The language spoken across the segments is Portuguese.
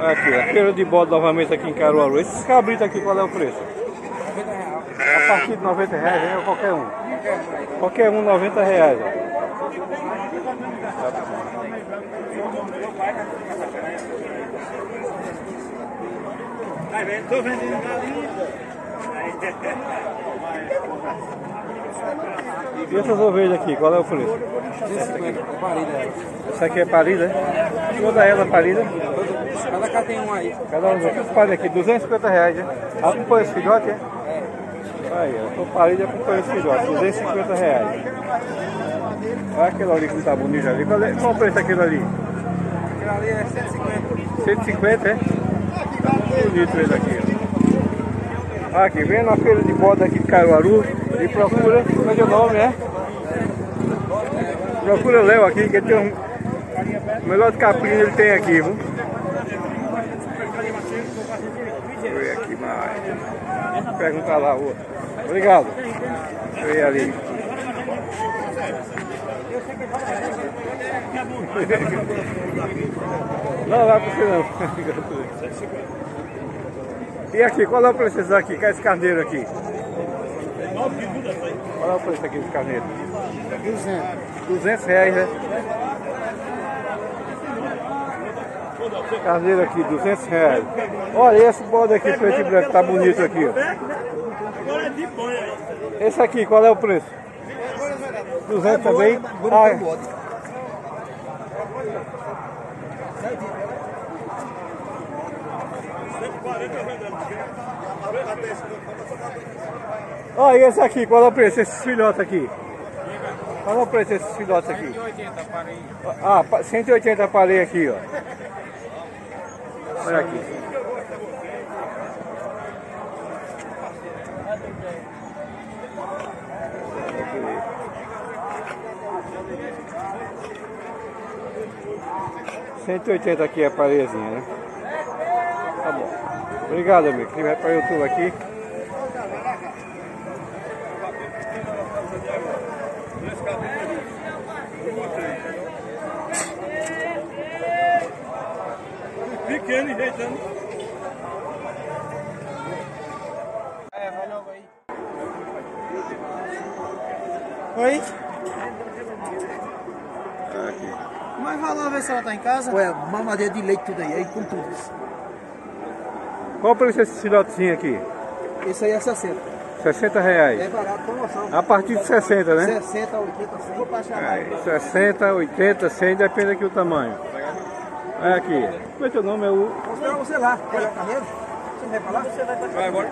Aqui, a feira de bode novamente aqui em Caruaru. Esses cabritos aqui, qual é o preço? A partir de 90 reais, né? Qualquer um. Qualquer um, 90 reais. Ó. Tô vendendo galinha. E essas ovelhas aqui, qual é o preço? 150, parida. Essa aqui é parida? é? Toda ela parida? Cada cá tem um aí. Cada um dos parida aqui, 250 reais, né? Acompanha esse filhote, é? Aí, ó, tô parida acompanha esse filhote, 250 reais. Olha aquele ali que tá bonito ali. Qual, é, qual o preço daquele ali? Aquela ali é 150. 150, é? Tá bonito ele aqui. Aqui, vem na feira de bode aqui de Caruaru e procura, como é que é o nome, é? Procura Léo aqui, que tem um... O melhor de caprino ele tem aqui, viu? Ver aqui mais. Perguntar lá o. Obrigado. Ver ali. Não, lá pra você. E aqui, qual é o preço desse aqui? Que é esse carneiro aqui? Qual é o preço aqui desse carneiro? 200. 200 reais, né? Carneiro aqui, 200 reais. Olha, esse bode aqui, preto e branco, tá bonito aqui, ó. Esse aqui, qual é o preço? 200 também? Ah, Ó, e esse aqui, qual é o preço? Esses filhotes aqui? Qual é o preço desses filhotes aqui? 180 parei. Ah, pa- 180 parei aqui, ó. Olha aqui. Cento e oitenta aqui é a parezinha, né? Tá bom. Obrigado, amigo. Quem vai para o YouTube aqui. Enjeitando. É, vai logo aí. Oi? Mas vai lá ver se ela tá em casa. Ué, mamadeira de leite tudo aí, aí com tudo isso. Qual o preço desse filhotezinho aqui? Esse aí é 60. 60 reais. É barato, promoção. A partir de 60, né? 60, 80, 100. Vou passar Aí, 60, 80, 100, depende aqui do tamanho. Olha aqui. Como é teu nome? É o... Vou esperar você lá. Quer o carneiro? Você não vai falar? Você vai pra Vai agora.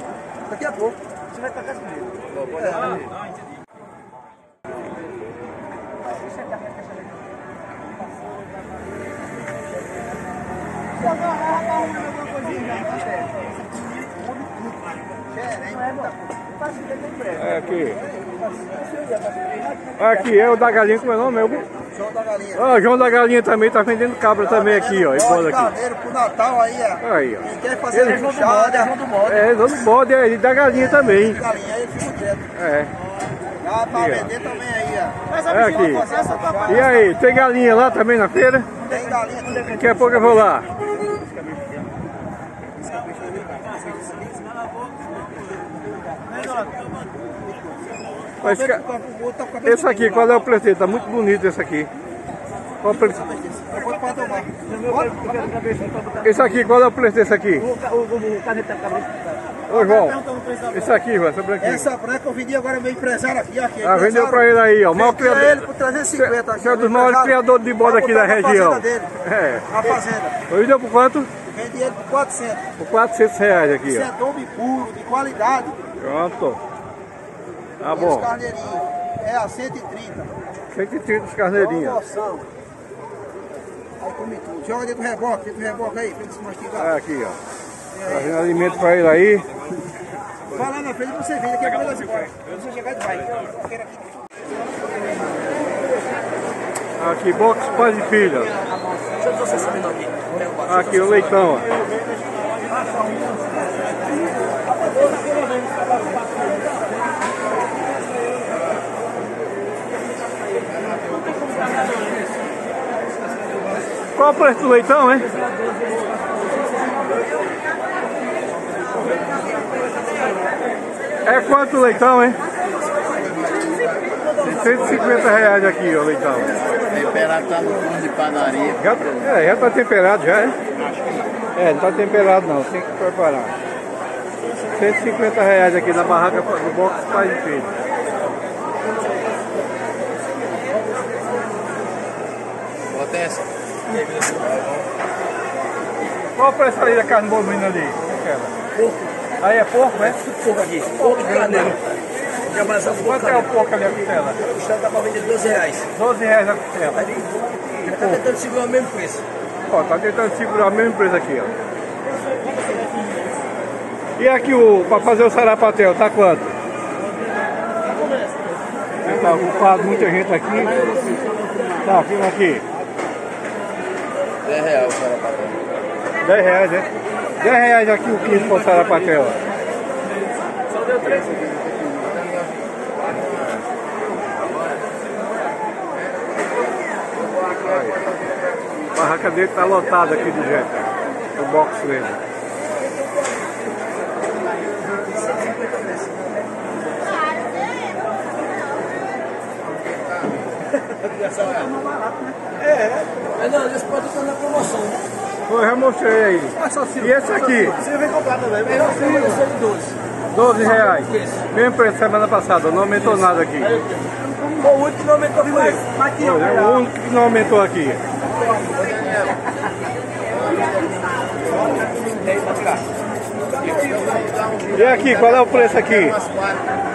Daqui a pouco. Você vai pra casa comigo. É aqui. Aqui, é o da galinha, como é o nome? É o... João da galinha. Ó, João da Galinha também tá vendendo cabra também aqui, ó. E Bode aqui. carneiro pro Natal aí, ó. Aí, ó. Quem quer fazer Ele- puxada, João do Bode. É, do bode aí, da galinha também. Galinha aí, fica quieto. É. Ah, pra Aqui, ó. vender também aí, ó. Mas É aqui. fazer essa puxada. E aí, tem galinha lá também na feira? Tem galinha também. Daqui a pouco eu vou lá. Mas, ca- esse aqui, qual é o dele? Tá muito bonito esse aqui. Qual o. Esse aqui, qual é o preço desse aqui? Ô João, esse aqui, João, essa branquinha. Essa branca eu vendi agora meu empresário aqui, aqui. Ah, vendeu pra ele aí, ó. O Vendi criador. ele por 350. Você é um dos maiores criadores de bode aqui da região. dele, É. Na fazenda. Hoje deu por quanto? Vendi ele por 400. Por 400 reais aqui, Isso ó. é dombe puro, de qualidade. Pronto. Tá E os bom. carneirinhos. É a 130. 130 os carneirinhos. Promoção. Aí come tudo. Joga dentro do reboque, dentro do reboque aí, pra ele se mastigar. É aqui, ó. Tá vendo alimento pra ele aí. Vai lá na frente você vende, aqui é a coisa embora. Quando você chegar, vai. Aqui, box pães de filha. Deixa eu ver você subindo aqui. Aqui, o leitão, ó. Qual o preço do leitão, hein? É quanto o leitão, hein? 150 reais aqui, ó, leitão. Temperado tá no fundo de padaria. Já, é, já tá temperado já, é? É, não tá temperado não, tem que preparar. 150 reais aqui na barraca do box Pai de Filho. Qual o preço aí da carne bovina ali? Aquela. Porco. Aí é porco, é? Porco aqui. Porco de carneiro. Já mais um Quanto é o porco ali a costela? O chão tá pra vender 12 reais. 12 reais a costela. Ele tá tentando segurar o mesmo preço. Ó, tá tentando segurar o mesmo preço aqui, ó. E aqui o para fazer o sarapatel, tá quanto? Tá ocupado muita gente aqui. Tá, filma aqui. 10 reais o cara 10 reais, né? 10 reais aqui o quilo para sarapatel. Só deu 3. A barraca dele tá lotada aqui de gente. O box dele. Mas não, esse produto tá na promoção. Eu já mostrei aí. E esse aqui? Você vem comprar também. Mas eu você de 12. 12 reais. Mesmo preço semana passada, não aumentou nada aqui. O único que aumentou foi. Olha, é o único que não aumentou aqui. E aqui, qual é o preço aqui?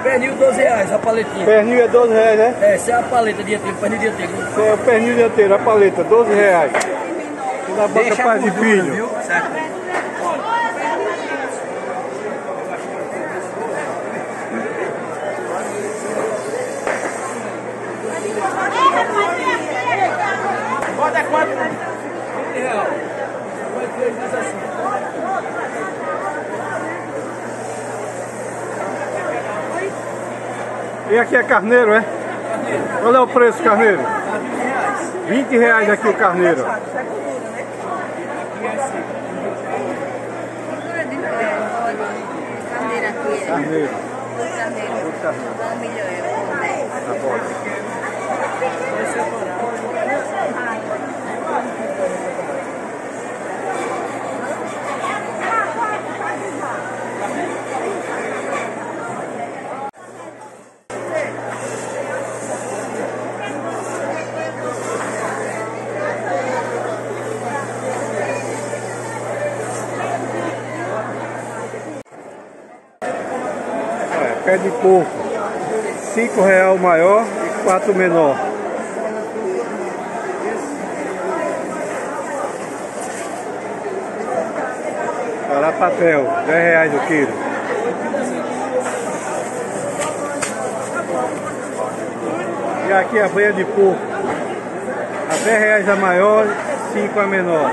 Pernil 12 reais, a paletinha. Pernil é 12 reais, né? É, essa é a paleta dianteiro, pernil dianteiro. Esse é o pernil dianteiro, a paleta, 12 reais. Na boca paz de filho. Viu? Certo. Bota quanto? 20 reais. Vai ter diz assim. E aqui é carneiro, é? Qual é o preço, carneiro? 20 reais aqui o carneiro. Carneiro. Carneiro. Carneiro. Um milhão Tá bom. É, de porco. 5 real maior e 4 menor. Carapapel, 10 reais o quilo. E aqui a banha de porco. 10 reais a maior, 5 a menor.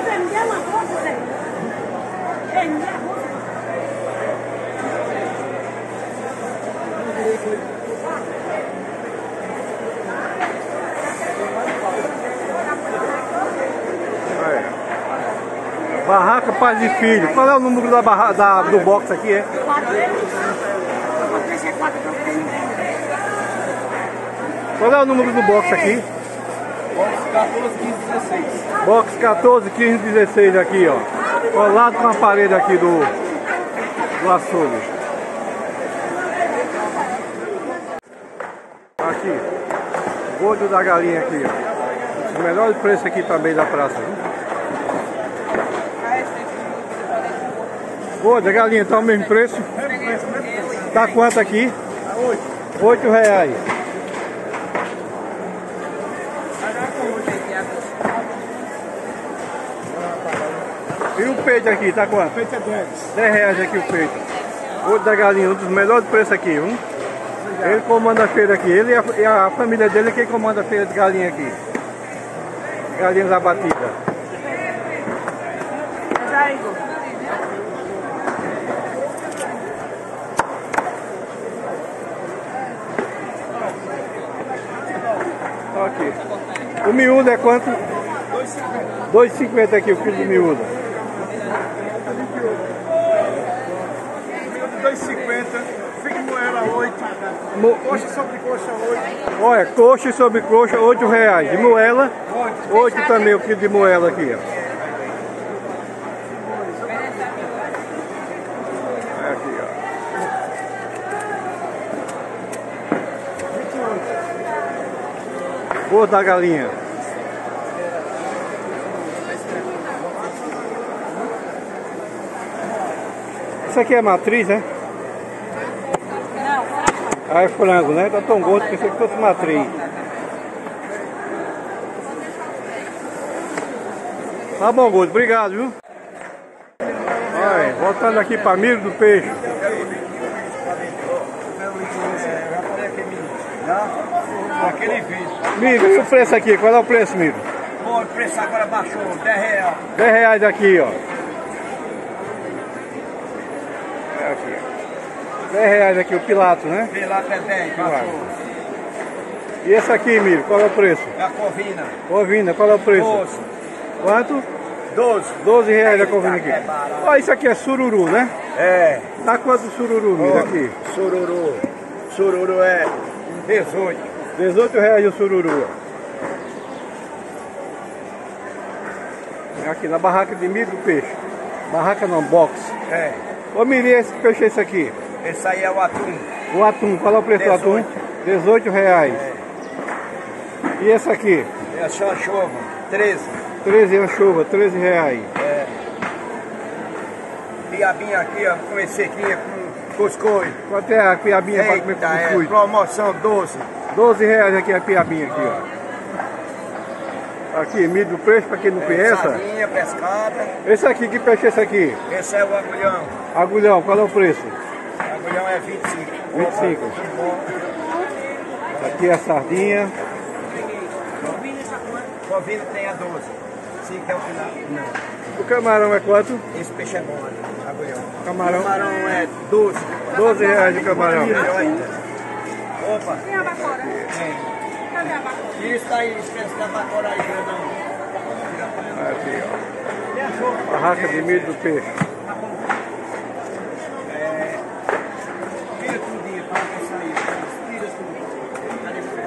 Barraca Paz de Filho. Qual é o número da barra, da, do box aqui, é? Qual é o número do box aqui? 14, 15, 16. Box 14, 15, 16 aqui, ó. Colado com a parede aqui do, do açougue. Aqui. Gordo da galinha aqui, ó. Os melhores preços aqui também da praça, viu? Gordo, a galinha tá o mesmo preço? Tá quanto aqui? Oito reais. E o peito aqui, tá quanto? Feito é 10. 10 reais aqui o peito. Outro da galinha, um dos melhores preços aqui, viu? Ele comanda a feira aqui. Ele e a, e a família dele é quem comanda a feira de galinha aqui. Galinhas abatidas. Ó Aqui. O miúdo é quanto? 2,50. 2,50 aqui o quilo de miúda. 2,50. Fica moela 8. Mo- Coxa sobre coxa 8. Olha, coxa sobre coxa, 8 reais. De moela, 8 também o quilo de moela aqui, ó. Aqui, ó. Gordo da galinha. Isso aqui é matriz, né? Ah, é frango, né? Tá tão gordo, pensei que fosse matriz. Tá bom, gordo. Obrigado, viu? Vai, voltando aqui para milho do peixe. Aquele vídeo. Milho, e o preço aqui? Qual é o preço, milho? Pô, o preço agora baixou, 10 reais. 10 reais aqui, ó. É aqui, ó. 10 reais aqui o pilato, né? Lá até 10, baixou. E esse aqui, milho, qual é o preço? É a covina. Corvina, qual é o preço? 12. Quanto? 12. 12 reais a corvina aqui. É. Ó, isso aqui é sururu, né? É. Tá quanto sururu, milho, aqui? Sururu. Sururu é 18. 18 reais o sururu. ó. É Aqui na barraca de milho do peixe. Barraca não, box. É. Ô Miri, esse peixe é esse aqui? Esse aí é o atum. O atum, qual é o preço do atum? 18. 18 reais. E esse aqui? É só chova. 13. 13 anchova, 13 reais. É. Piabinha aqui, ó, com esse aqui, com cuscuz. Quanto é a piabinha para comer com é, cuscuz? promoção 12. 12 reais aqui a piabinha aqui, ó. Aqui, milho do peixe, para quem não É, conhece. sardinha, pescada. Esse aqui, que peixe é esse aqui? Esse é o agulhão. Agulhão, qual é o preço? O agulhão é 25. 25. Opa, que bom. Aqui é a sardinha. Covina tem a 12. Sim, que é o final. Não. O camarão é quanto? Esse peixe é bom, né? agulhão. Camarão, Camarão é 12. 12 reais de camarão. Opa. Tem a bacora? Tem. Isso aí, espécie da bacora aí, grandão. Aqui, ó. Barraca de milho do peixe. Tira tudinho, para que sair. Tira tudo. Cadê o pé?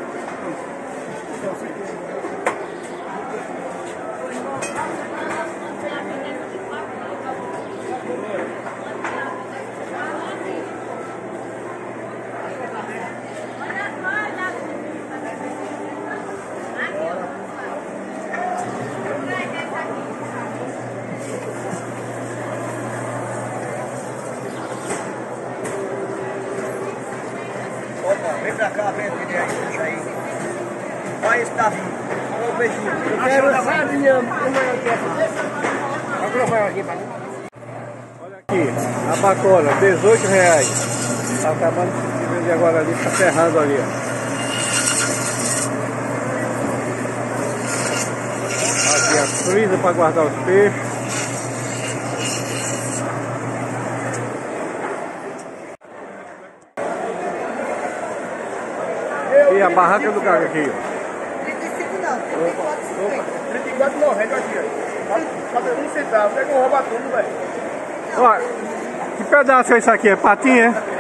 Opa, vem pra cá, vem aquele aí, deixa aí. Olha esse Davi. Olha o beijinho. Eu quero sardinha. Aqui, a bacora, 18 reais. Tá acabando de vender agora ali, tá ferrando ali, ó. Aqui a frisa para guardar os peixes. E a barraca do cara aqui, ó. 35 não, 34,50. 34 morrendo aqui, ó. Cada um centavo, pega um rouba tudo, velho. Ó, que pedaço é isso aqui? É patinha, é?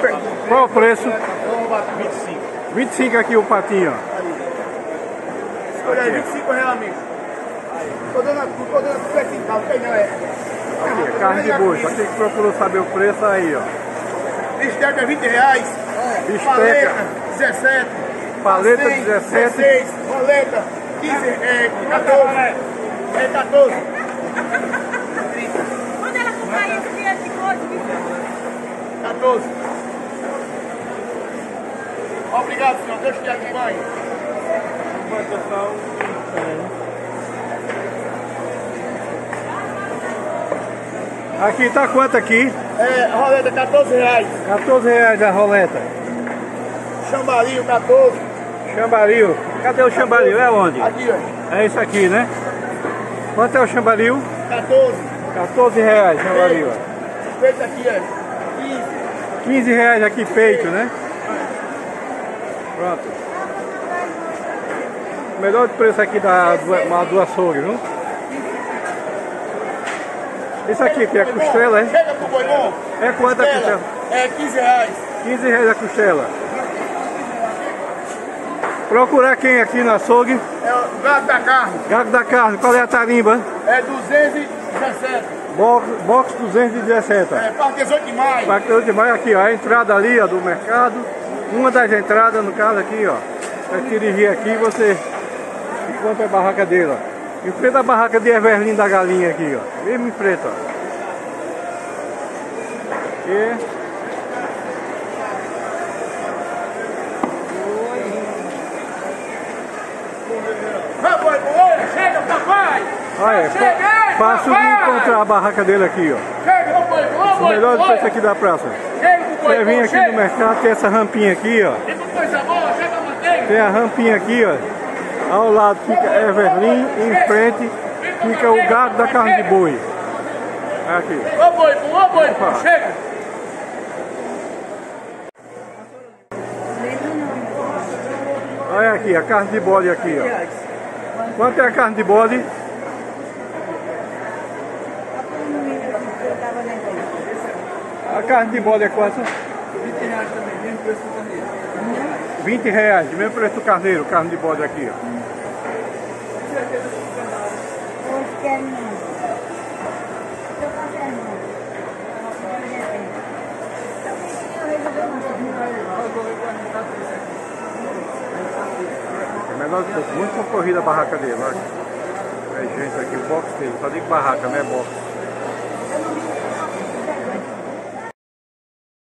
Pe- Qual o preço? Vamos roubar 25. 25 aqui o patinho, ó. Olha aí, 25 reais, amigo. Tô dando tô dando aqui, tá? Não tem não, é. Aqui, é carne de boi. Quem que procurou saber o preço, aí, ó. Bisteca é 20 reais. Bisteca. Paleta, 17. Paleta, Pastel, 17. 16. Roleta, 15, é, 14. É 14. Quando ela comprar esse dinheiro de hoje, 14. Obrigado, senhor. Deus te acompanhe. Aqui tá quanto aqui? É, roleta 14 reais. 14 reais a roleta. Chambalinho 14. Chambaril. Cadê o chambaril? É onde? Aqui, ó. É isso aqui, né? Quanto é o chambaril? 14. 14 reais chambaril. ó. Feito aqui, ó. 15. 15 reais aqui peito, né? Pronto. melhor preço aqui da, do, do açougue, viu? Isso aqui que é costela, é? Chega pro boi bom. É quanto a costela? É 15 reais. 15 reais a costela. Procurar quem aqui no açougue? É o gato da carne. Gato da carne, qual é a tarimba? É 217. Box, box 217. É, parque 18 de maio. Parque 8 de maio aqui, ó, a entrada ali ó, do mercado. Uma das entradas, no caso aqui, ó. Vai dirigir aqui você encontra a barraca dele, ó. Em frente à barraca de Everlin da galinha aqui, ó. Mesmo em frente, ó. E... Vai, boi bom. Chega, Olha, é fácil de encontrar a barraca dele aqui, ó. Chega. O melhor preço aqui da praça. Chega Você vem aqui no mercado, tem essa rampinha aqui, ó. Tem coisa boa, chega a manteiga. Tem a rampinha aqui, ó. Ao lado fica Everlin e em frente fica o gado da carne de boi. Aqui. Ô boi ô boi. Chega. Olha aqui, a carne de bode aqui, ó. Quanto é a carne de bode? A carne de bode é quanto? 20 reais também, mesmo preço do carneiro. 20 reais, mesmo preço do carneiro, carne de bode aqui, ó. É menor pouco, muito concorrida a barraca dele, olha. É gente aqui, o box dele, só digo barraca, não é box.